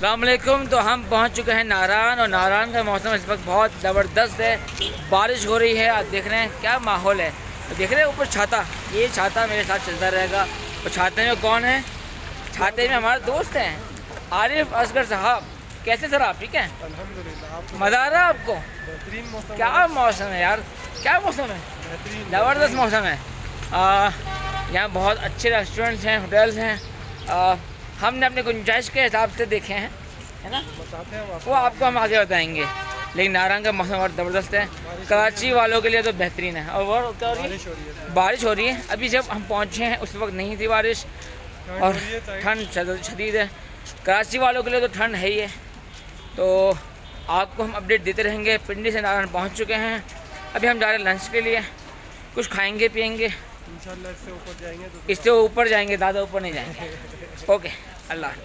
अल्लाम तो हम पहुँच चुके हैं नारायण और नारायण का मौसम इस वक्त बहुत ज़बरदस्त है। बारिश हो रही है। आप देख रहे हैं क्या माहौल है। तो देख रहे हैं ऊपर छाता। ये छाता मेरे साथ चलता रहेगा। और छाते में कौन है? छाते में हमारे दोस्त हैं आरिफ असगर साहब। कैसे सर आप? ठीक है? मज़ा आ रहा है आपको? क्या मौसम है यार। क्या मौसम है? ज़बरदस्त मौसम है। यहाँ बहुत अच्छे रेस्टोरेंट्स हैं होटल्स हैं। हमने अपने गुंजाइश के हिसाब से देखे हैं है ना? बताते हैं वो आपको हम आगे बताएँगे। लेकिन नारंग का मौसम और ज़बरदस्त है। कराची वालों के लिए तो बेहतरीन है। और क्या हो रही है? बारिश हो रही है। बारिश हो रही है। अभी जब हम पहुँचे हैं उस वक्त नहीं थी बारिश। और ठंड शदीद है। कराची वालों के लिए तो ठंड है ही है। तो आपको हम अपडेट देते रहेंगे। पिंडी से नारायण पहुँच चुके हैं। अभी हम जा रहे हैं लंच के लिए। कुछ खाएँगे पियेंगे। इससे ऊपर जाएँगे तो इससे ऊपर जाएँगे ज़्यादा ऊपर नहीं जाएँगे। Poke, al lado.